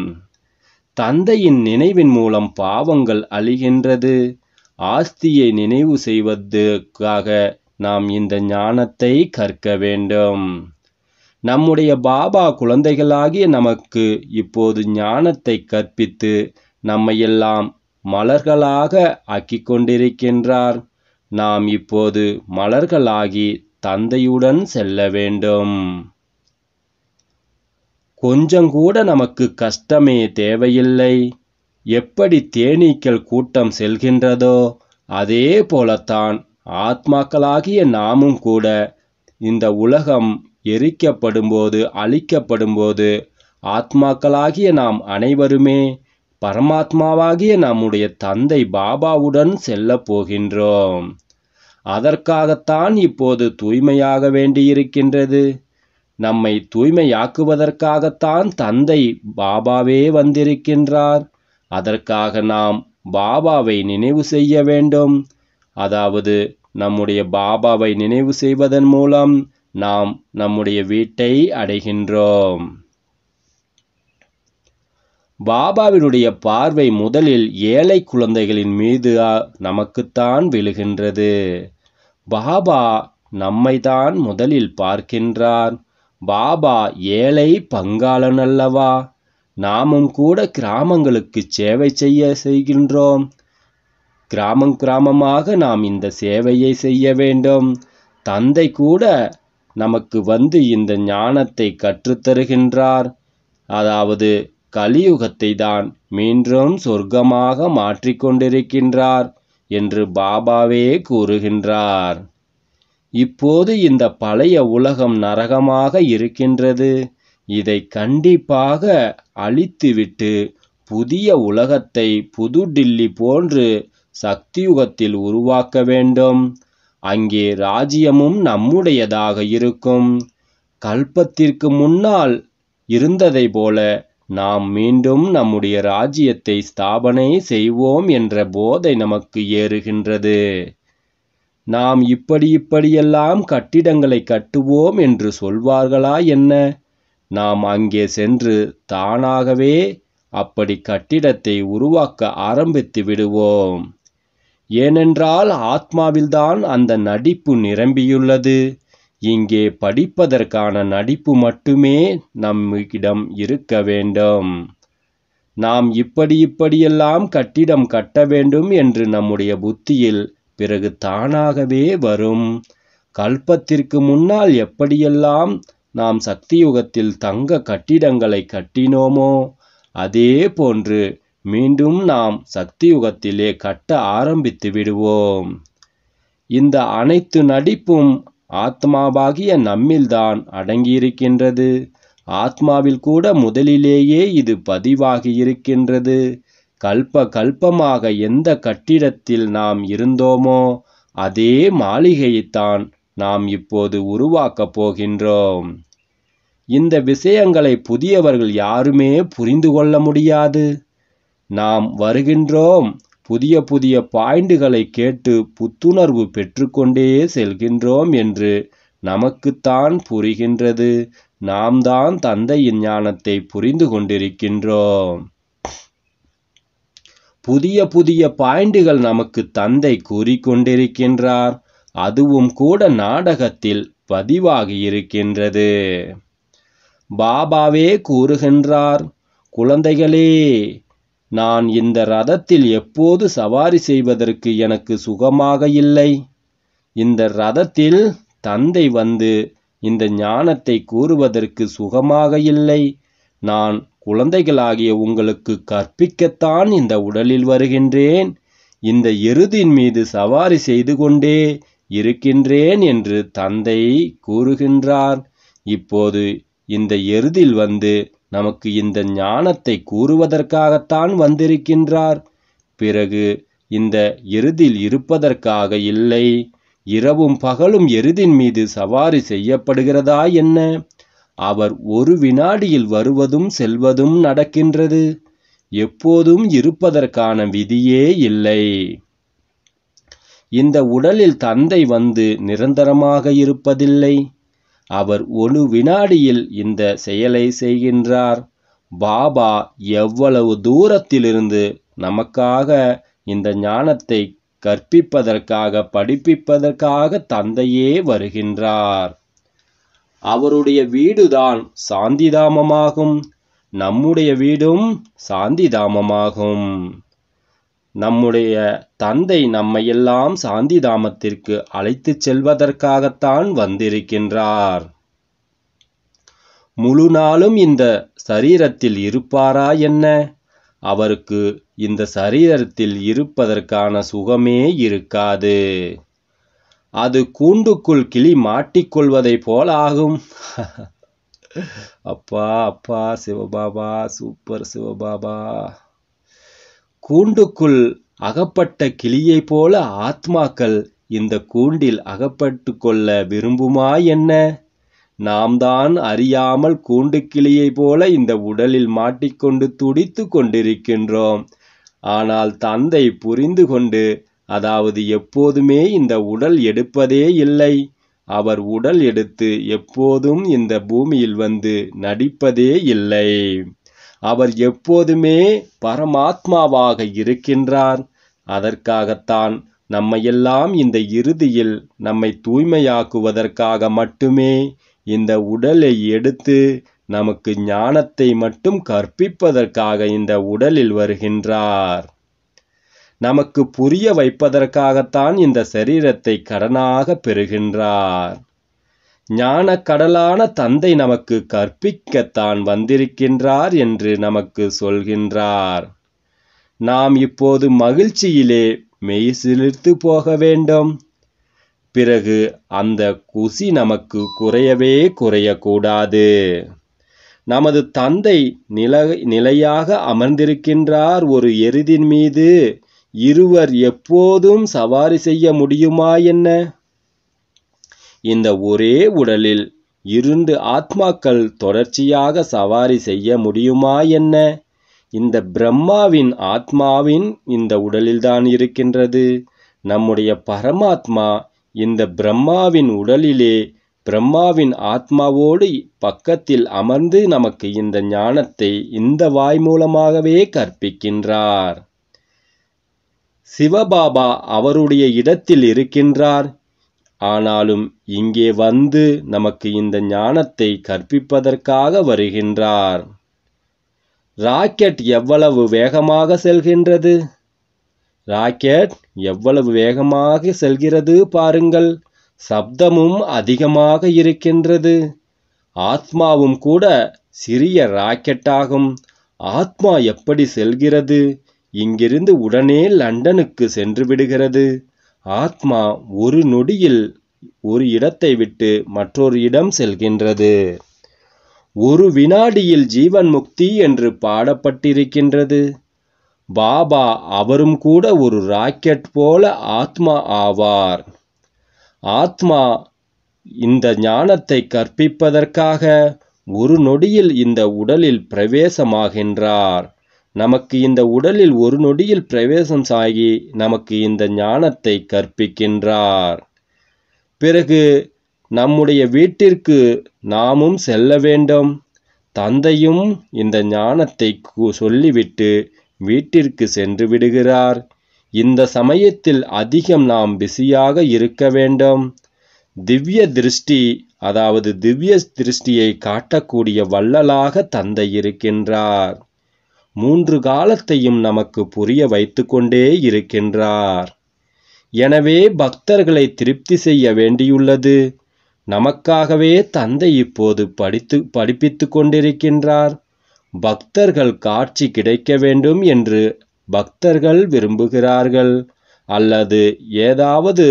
தந்தையின் நினைவின் மூலம் பாவங்கள் அழிகின்றது. ஆஸ்தியை நினைவு செய்வதற்காக நாம் இந்த ஞானத்தை கற்க வேண்டும். நம்முடைய பாபா குழந்தைகளாகிய நமக்கு இப்போது ஞானத்தை கற்பித்து நம்மையெல்லாம் மலர்களாக ஆக்கிக் கொண்டிருக்கின்றார். நாம் இப்போது மலர்களாகி தந்தையுடன் செல்ல வேண்டும். கொஞ்சம் கூட நமக்கு கஷ்டமே தேவையில்லை. எப்படி தேனீக்கள் கூட்டம் செல்கின்றதோ அதே போலத்தான் ஆத்மாக்களாகிய நாமும் கூட இந்த உலகம் எரிக்கப்படும்போது அழிக்கப்படும்போது ஆத்மாக்களாகிய நாம் அனைவருமே பரமாத்மாவாகிய நம்முடைய தந்தை பாபாவுடன் செல்ல போகின்றோம். அதற்காகத்தான் இப்போது தூய்மையாக வேண்டியிருக்கின்றது. நம்மை தூய்மையாக்குவதற்காகத்தான் தந்தை பாபாவே வந்திருக்கின்றார். அதற்காக நாம் பாபாவை நினைவு செய்ய வேண்டும். அதாவது நம்முடைய பாபாவை நினைவு செய்வதன் மூலம் நாம் நம்முடைய வீட்டை அடைகின்றோம். பாபாவினுடைய பார்வை முதலில் ஏழை குழந்தைகளின் மீது நமக்குத்தான் விழுகின்றது. பாபா நம்மைதான் முதலில் பார்க்கின்றார். பாபா ஏழை பங்காளன் அல்லவா நாமும் கூட கிராமங்களுக்கு சேவை செய்ய செய்கின்றோம். கிராமம் கிராமமாக நாம் இந்த சேவையை செய்ய வேண்டும். தந்தை கூட நமக்கு வந்து இந்த ஞானத்தை கற்றுத்தருகின்றார். அதாவது கலியுகத்தை தான் மீண்டும் சொர்க்கமாக மாற்றிக்கொண்டிருக்கின்றார் என்று பாபாவே கூறுகின்றார். இப்போது இந்த பழைய உலகம் நரகமாக இருக்கின்றது. இதை கண்டிப்பாக அழித்துவிட்டு புதிய உலகத்தை புது டில்லி போன்று சக்தியுகத்தில் உருவாக்க வேண்டும். அங்கே ராஜ்யமும் நம்முடையதாக இருக்கும். கல்பத்திற்கு முன்னால் இருந்ததை போல நாம் மீண்டும் நம்முடைய ராஜ்யத்தை ஸ்தாபனை செய்வோம் என்ற போதை நமக்கு ஏறுகின்றது. நாம் இப்படி இப்படியெல்லாம் கட்டிடங்களை கட்டுவோம் என்று சொல்வார்களா என்ன? நாம் அங்கே சென்று தானாகவே அப்படி கட்டிடத்தை உருவாக்க ஆரம்பித்து விடுவோம். ஏனென்றால் ஆத்மாவில்தான் அந்த நடிப்பு நிரம்பியுள்ளது. இங்கே படிப்பதற்கான நடிப்பு மட்டுமே நம்மிடம் இருக்க வேண்டும். நாம் இப்படி இப்படியெல்லாம் கட்டிடம் கட்ட வேண்டும் என்று நம்முடைய புத்தியில் பிறகு தானாகவே வரும். கல்பத்திற்கு முன்னால் எப்படியெல்லாம் நாம் சக்தியுகத்தில் தங்க கட்டிடங்களை கட்டினோமோ அதே போன்று மீண்டும் நாம் சக்தியுகத்திலே கட்ட ஆரம்பித்து விடுவோம். இந்த அனைத்து நடிப்பும் ஆத்மாவாகிய நம்மில்தான் அடங்கியிருக்கின்றது. ஆத்மாவில் கூட முதலிலேயே இது பதிவாகி இருக்கின்றது. கல்ப கல்பமாக எந்த கட்டிடத்தில் நாம் இருந்தோமோ அதே மாளிகையைத்தான் நாம் இப்போது உருவாக்கப் போகின்றோம். இந்த விஷயங்களை புதியவர்கள் யாருமே புரிந்து கொள்ள முடியாது. நாம் வருகின்றோம். புதிய புதிய பாயிண்டுகளை கேட்டு புத்துணர்வு பெற்றுக்கொண்டே செல்கின்றோம் என்று நமக்குத்தான் புரிகின்றது. நாம் தான் தந்தையின் ஞானத்தை புரிந்து கொண்டிருக்கின்றோம். புதிய புதிய பாயிண்டுகள் நமக்கு தந்தை கூறிக்கொண்டிருக்கின்றார் அதுவும் கூட நாடகத்தில் பதிவாகி இருக்கின்றது. பாபாவே கூறுகின்றார் குழந்தைகளே நான் இந்த ரதத்தில் எப்போது சவாரி செய்வதற்கு எனக்கு சுகமாக இல்லை? இந்த ரதத்தில் தந்தை வந்து இந்த ஞானத்தை கூறுவதற்கு சுகமாக இல்லை. நான் குழந்தைகளாகிய உங்களுக்கு கற்பிக்கத்தான் இந்த உடலில் வருகின்றேன். இந்த எருதின் மீது சவாரி செய்து கொண்டே இருக்கின்றேன் என்று தந்தை கூறுகின்றார். இப்போது இந்த எருதில் வந்து நமக்கு இந்த ஞானத்தை கூறுவதற்காகத்தான் வந்திருக்கின்றார். பிறகு இந்த எருதில் இருப்பதற்காக இல்லை. இரவும் பகலும் எருதின் மீது சவாரி செய்யப்படுகிறதா என்ன? அவர் ஒரு வினாடியில் வருவதும் செல்வதும் நடக்கின்றது. எப்போதும் இருப்பதற்கான விதியே இல்லை. இந்த உடலில் தந்தை வந்து நிரந்தரமாக இருப்பதில்லை. அவர் ஒரு வினாடியில் இந்த செயலை செய்கின்றார். பாபா எவ்வளவு தூரத்திலிருந்து நமக்காக இந்த ஞானத்தை கற்பிப்பதற்காக படிப்பிப்பதற்காக தந்தையே வருகின்றார். அவருடைய வீடுதான் சாந்திதாமமாகும். நம்முடைய வீடும் சாந்திதாமமாகும். நம்முடைய தந்தை நம்மையெல்லாம் சாந்திதாமத்திற்கு அழைத்துச் செல்வதற்காகத்தான் வந்திருக்கின்றார். முழு நாளும் இந்த சரீரத்தில் இருப்பாரா என்ன? அவருக்கு இந்த சரீரத்தில் இருப்பதற்கான சுகமே இருக்காது. அது கூண்டுக்குள் கிளி மாட்டிக்கொள்வதை போல் ஆகும் அப்பா அப்பா சிவபாபா சூப்பர் சிவபாபா. கூண்டுக்குள் அகப்பட்ட கிளியைப் போல ஆத்மாக்கள் இந்த கூண்டில் அகப்பட்டு கொள்ள விரும்புமா என்ன? நாம் தான் அறியாமல் கூண்டு கிளியைப் போல இந்த உடலில் மாட்டிக்கொண்டு துடித்து கொண்டிருக்கின்றோம். ஆனால் தந்தை புரிந்து கொண்டு அதாவது எப்போதுமே இந்த உடல் எடுப்பதே இல்லை. அவர் உடல் எடுத்து எப்போதும் இந்த பூமியில் வந்து நடிப்பதே இல்லை. அவர் எப்போதுமே பரமாத்மாவாக இருக்கின்றார். அதற்காகத்தான் நம்மையெல்லாம் இந்த இறுதியில் நம்மை தூய்மையாக்குவதற்காக மட்டுமே இந்த உடலை எடுத்து நமக்கு ஞானத்தை மட்டும் கற்பிப்பதற்காக இந்த உடலில் வருகின்றார். நமக்கு புரிய வைப்பதற்காகத்தான் இந்த சரீரத்தை கடனாக பெறுகின்றார். ஞான கடலான தந்தை நமக்கு கற்பிக்கத்தான் வந்திருக்கின்றார் என்று நமக்கு சொல்கின்றார். நாம் இப்போது மகிழ்ச்சியிலே மெய் சிலிர்த்து போக வேண்டும். பிறகு அந்த குசி நமக்கு குறையவே குறையக்கூடாது. நமது தந்தை நில நிலையாக அமர்ந்திருக்கின்றார் ஒரு எருதின் மீது. இருவர் எப்போதும் சவாரி செய்ய முடியுமா என்ன? இந்த ஒரே உடலில் இருந்து ஆத்மாக்கள் தொடர்ச்சியாக சவாரி செய்ய முடியுமா என்ன? இந்த பிரம்மாவின் ஆத்மாவின் இந்த உடலில்தான் இருக்கின்றது. நம்முடைய பரமாத்மா இந்த பிரம்மாவின் உடலிலே பிரம்மாவின் ஆத்மாவோடு பக்கத்தில் அமர்ந்து நமக்கு இந்த ஞானத்தை இந்த வாய் மூலமாகவே கற்பிக்கின்றார். சிவபாபா அவருடைய இடத்தில் இருக்கின்றார். ஆனாலும் இங்கே வந்து நமக்கு இந்த ஞானத்தை கற்பிப்பதற்காக வருகின்றார். ராக்கெட் எவ்வளவு வேகமாக செல்கின்றது? ராக்கெட் எவ்வளவு வேகமாக செல்கிறது பாருங்கள். சப்தமும் அதிகமாக இருக்கின்றது. ஆத்மாவும் கூட சிறிய ராக்கெட்டாகும். ஆத்மா எப்படி செல்கிறது? இங்கிருந்து உடனே லண்டனுக்கு சென்று விடுகிறது. ஆத்மா ஒரு நொடியில் ஒரு இடத்தை விட்டு மற்றொரு இடம் செல்கின்றது. ஒரு வினாடியில் ஜீவன் முக்தி என்று பாடப்பட்டிருக்கின்றது. பாபா அவரும் கூட ஒரு ராக்கெட் போல ஆத்மா ஆவார். ஆத்மா இந்த ஞானத்தை கற்பிப்பதற்காக ஒரு நொடியில் இந்த உடலில் பிரவேசமாகின்றார். நமக்கு இந்த உடலில் ஒரு நொடியில் பிரவேசம் சாகி நமக்கு இந்த ஞானத்தை கற்பிக்கின்றார். பிறகு நம்முடைய வீட்டிற்கு நாமும் செல்ல வேண்டும். தந்தையும் இந்த ஞானத்தை கு- சொல்லிவிட்டு வீட்டிற்கு சென்று விடுகிறார். இந்த சமயத்தில் அதிகம் நாம் பிஸியாக இருக்க வேண்டும். திவ்ய திருஷ்டி அதாவது திவ்ய திருஷ்டியை காட்டக்கூடிய வள்ளலாக தந்தை இருக்கின்றார். மூன்று காலத்தையும் நமக்கு புரிய வைத்துக்கொண்டே இருக்கின்றார். எனவே பக்தர்களை திருப்தி செய்ய வேண்டியுள்ளது. நமக்காகவே தந்தை இப்போது படித்து படிப்பித்து கொண்டிருக்கின்றார். பக்தர்கள் காட்சி கிடைக்க வேண்டும் என்று பக்தர்கள் விரும்புகிறார்கள். அல்லது ஏதாவது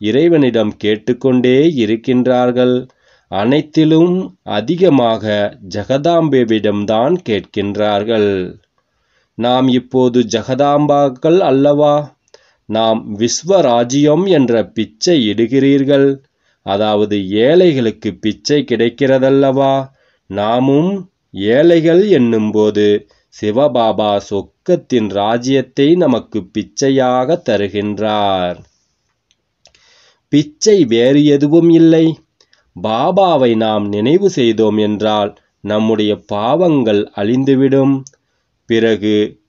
இறைவனிடம் கேட்டுக்கொண்டே இருக்கின்றார்கள். அனைத்திலும் அதிகமாக ஜெகதாம்பேவிடம்தான் கேட்கின்றார்கள். நாம் இப்போது ஜெகதாம்பாக்கள் அல்லவா? நாம் விஸ்வராஜ்யம் என்ற பிச்சை இடுகிறீர்கள். அதாவது ஏழைகளுக்கு பிச்சை கிடைக்கிறதல்லவா? நாமும் ஏழைகள் என்னும்போது சிவபாபா சொக்கத்தின் ராஜ்யத்தை நமக்கு பிச்சையாக தருகின்றார். பிச்சை வேறு எதுவும் இல்லை. பாபாவை நாம் நினைவு செய்தோம் என்றால் நம்முடைய பாவங்கள் அழிந்துவிடும். பிறகு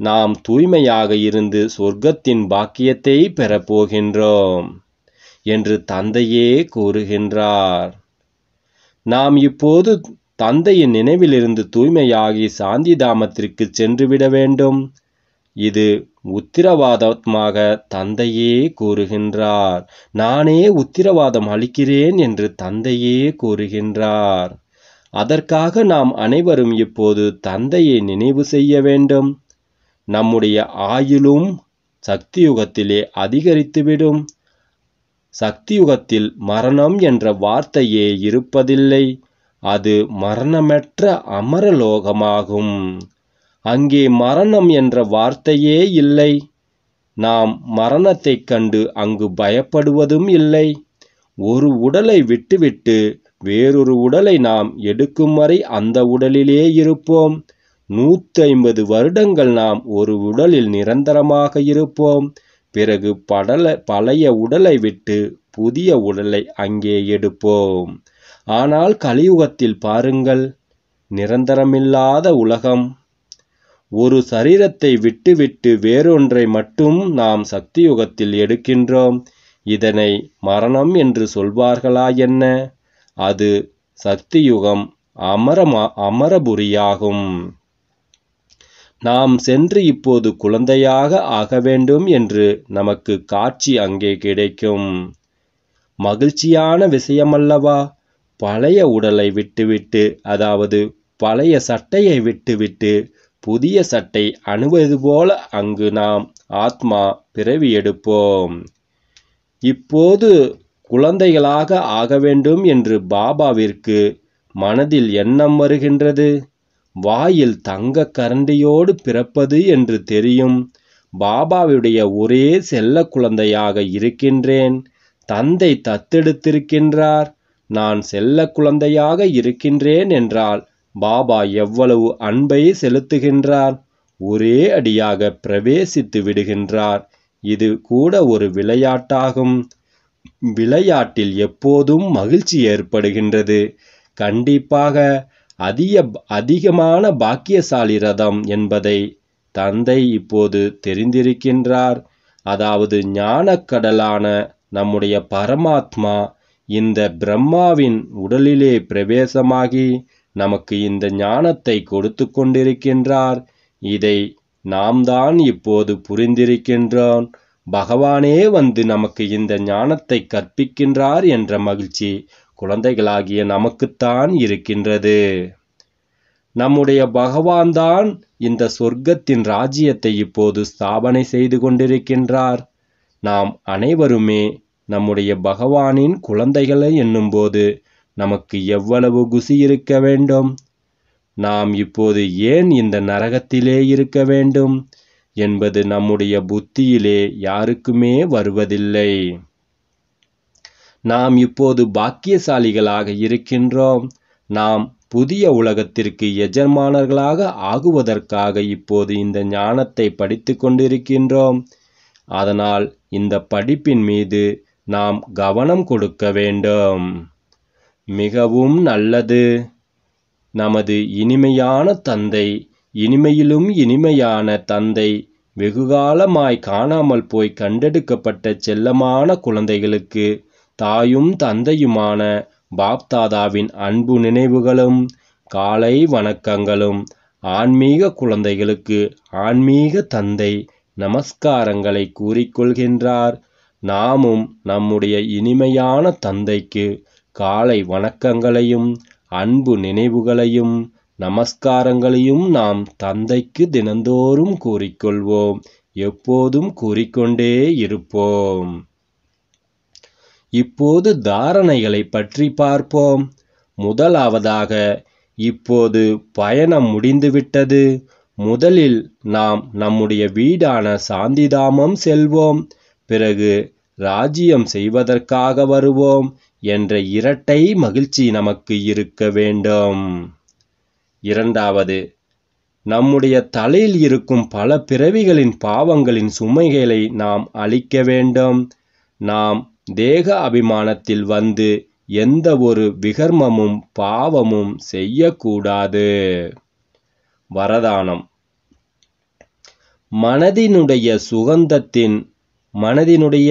நாம் தூய்மையாக இருந்து சொர்க்கத்தின் பாக்கியத்தை பெறப்போகின்றோம் என்று தந்தையே கூறுகின்றார். நாம் இப்போது தந்தையின் நினைவிலிருந்து தூய்மையாகி சாந்தி தாமத்திற்கு சென்றுவிட வேண்டும். இது உத்திரவாதமாக தந்தையே கூறுகின்றார். நானே உத்திரவாதம் அளிக்கிறேன் என்று தந்தையே கூறுகின்றார். அதற்காக நாம் அனைவரும் இப்போது தந்தையை நினைவு செய்ய வேண்டும். நம்முடைய ஆயுளும் சக்தியுகத்திலே அதிகரித்துவிடும். சக்தியுகத்தில் மரணம் என்ற வார்த்தையே இருப்பதில்லை. அது மரணமற்ற அமரலோகமாகும். அங்கே மரணம் என்ற வார்த்தையே இல்லை. நாம் மரணத்தைக் கண்டு அங்கு பயப்படுவதும் இல்லை. ஒரு உடலை விட்டுவிட்டு வேறொரு உடலை நாம் எடுக்கும் வரை அந்த உடலிலே இருப்போம். நூற்றி ஐம்பது வருடங்கள் நாம் ஒரு உடலில் நிரந்தரமாக இருப்போம். பிறகு படல பழைய உடலை விட்டு புதிய உடலை அங்கே எடுப்போம். ஆனால் கலியுகத்தில் பாருங்கள் நிரந்தரமில்லாத உலகம். ஒரு சரீரத்தை விட்டுவிட்டு வேறொன்றை மட்டும் நாம் சக்தியுகத்தில் எடுக்கின்றோம். இதனை மரணம் என்று சொல்வார்களா என்ன? அது சக்தியுகம் அமரமா அமரபுரியாகும். நாம் சென்று இப்போது குழந்தையாக ஆக வேண்டும் என்று நமக்கு காட்சி அங்கே கிடைக்கும். மகிழ்ச்சியான விஷயமல்லவா? பழைய உடலை விட்டுவிட்டு அதாவது பழைய சட்டையை விட்டுவிட்டு புதிய சட்டை அணுவது போல அங்கு நாம் ஆத்மா பிறவி எடுப்போம். இப்போது குழந்தைகளாக ஆக வேண்டும் என்று பாபாவிற்கு மனதில் எண்ணம் வருகின்றது. வாயில் தங்க கரண்டியோடு பிறப்பது என்று தெரியும். பாபாவுடைய ஒரே செல்ல குழந்தையாக இருக்கின்றேன். தந்தை தத்தெடுத்திருக்கின்றார். நான் செல்ல குழந்தையாக இருக்கின்றேன் என்றால் பாபா எவ்வளவு அன்பை செலுத்துகின்றார்? ஒரே அடியாக பிரவேசித்து விடுகின்றார். இது கூட ஒரு விளையாட்டாகும். விளையாட்டில் எப்போதும் மகிழ்ச்சி ஏற்படுகின்றது. கண்டிப்பாக அதிக அதிகமான பாக்கியசாலி ரதம் என்பதை தந்தை இப்போது தெரிந்திருக்கின்றார். அதாவது ஞானக்கடலான நம்முடைய பரமாத்மா இந்த பிரம்மாவின் உடலிலே பிரவேசமாகி நமக்கு இந்த ஞானத்தை கொடுத்து கொண்டிருக்கின்றார். இதை நாம் தான் இப்போது புரிந்திருக்கின்றோம். பகவானே வந்து நமக்கு இந்த ஞானத்தை கற்பிக்கின்றார் என்ற மகிழ்ச்சி குழந்தைகளாகிய நமக்குத்தான் இருக்கின்றது. நம்முடைய பகவான் தான் இந்த சொர்க்கத்தின் ராஜ்யத்தை இப்போது ஸ்தாபனை செய்து கொண்டிருக்கின்றார். நாம் அனைவருமே நம்முடைய பகவானின் குழந்தைகளை என்னும்போது நமக்கு எவ்வளவு குசி இருக்க வேண்டும்? நாம் இப்போது ஏன் இந்த நரகத்திலே இருக்க வேண்டும்? என்பது நம்முடைய புத்தியிலே யாருக்குமே வருவதில்லை. நாம் இப்போது பாக்கியசாலிகளாக இருக்கின்றோம். நாம் புதிய உலகத்திற்கு எஜமானர்களாக ஆகுவதற்காக இப்போது இந்த ஞானத்தை படித்து கொண்டிருக்கின்றோம். அதனால் இந்த படிப்பின் மீது நாம் கவனம் கொடுக்க வேண்டும். மிகவும் நல்லது. நமது இனிமையான தந்தை இனிமையிலும் இனிமையான தந்தை வெகுகாலமாய் காணாமல் போய் கண்டெடுக்கப்பட்ட செல்லமான குழந்தைகளுக்கு தாயும் தந்தையுமான பாப்தாதாவின் அன்பு நினைவுகளும் காலை வணக்கங்களும் ஆன்மீக குழந்தைகளுக்கு ஆன்மீக தந்தை நமஸ்காரங்களை கூறிக்கொள்கின்றார். நாமும் நம்முடைய இனிமையான தந்தைக்கு காலை வணக்கங்களையும் அன்பு நினைவுகளையும் நமஸ்காரங்களையும் நாம் தந்தைக்கு தினந்தோறும் கூறிக்கொள்வோம். எப்போதும் கூறிக்கொண்டே இருப்போம். இப்போது தாரணைகளை பற்றி பார்ப்போம். முதலாவதாக இப்போது பயணம் முடிந்துவிட்டது. முதலில் நாம் நம்முடைய வீடான சாந்திதாமம் செல்வோம். பிறகு ராஜ்யம் செய்வதற்காக வருவோம். என்ற இரட்டை மகிழ்ச்சி நமக்கு இருக்க வேண்டும். இரண்டாவது நம்முடைய தலையில் இருக்கும் பல பிறவிகளின் பாவங்களின் சுமைகளை நாம் அழிக்க வேண்டும். நாம் தேக அபிமானத்தில் வந்து எந்த ஒரு விகர்மமும் பாவமும் செய்யக்கூடாது. வரதானம். மனதினுடைய சுகந்தத்தின் மனதினுடைய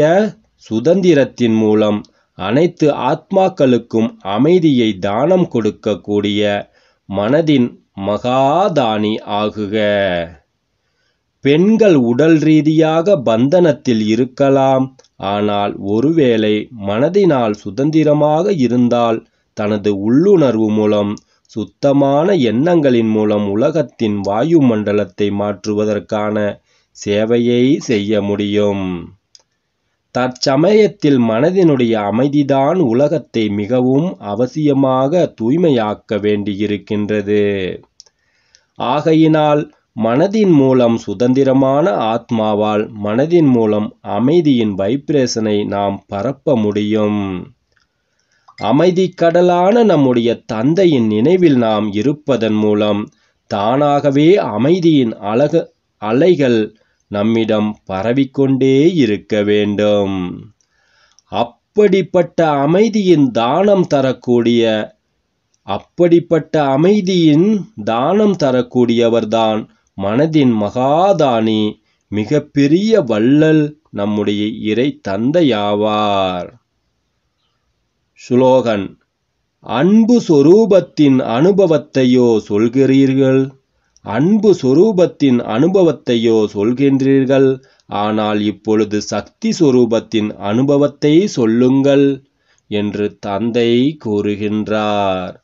சுதந்திரத்தின் மூலம் அனைத்து ஆத்மாக்களுக்கும் அமைதியை தானம் கொடுக்கக்கூடிய மனதின் மகாதானி ஆகுக. பெண்கள் உடல் ரீதியாக பந்தனத்தில் இருக்கலாம். ஆனால் ஒருவேளை மனதினால் சுதந்திரமாக இருந்தால் தனது உள்ளுணர்வு மூலம் சுத்தமான எண்ணங்களின் மூலம் உலகத்தின் வாயுமண்டலத்தை மாற்றுவதற்கான சேவையை செய்ய முடியும். தற்சமயத்தில் மனதினுடைய அமைதிதான் உலகத்தை மிகவும் அவசியமாக தூய்மையாக்க வேண்டியிருக்கின்றது. ஆகையினால் மனதின் மூலம் சுதந்திரமான ஆத்மாவால் மனதின் மூலம் அமைதியின் வைப்ரேஷனை நாம் பரப்ப முடியும். அமைதி கடலான நம்முடைய தந்தையின் நினைவில் நாம் இருப்பதன் மூலம் தானாகவே அமைதியின் அழகு அலைகள் நம்மிடம் பரவிக்கொண்டே இருக்க வேண்டும். அப்படிப்பட்ட அமைதியின் தானம் தரக்கூடிய அப்படிப்பட்ட அமைதியின் தானம் தரக்கூடியவர்தான் மனதின் மகாதானி மிகப்பெரிய வள்ளல் நம்முடைய இறை தந்தையாவார். சுலோகன் அன்பு சொரூபத்தின் அனுபவத்தையோ சொல்கிறீர்கள்? அன்பு சொரூபத்தின் அனுபவத்தையோ சொல்கின்றீர்கள். ஆனால் இப்பொழுது சக்தி சொரூபத்தின் அனுபவத்தை சொல்லுங்கள் என்று தந்தை கூறுகின்றார்.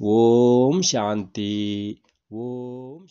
ஓம் சாந்தி. ஓம்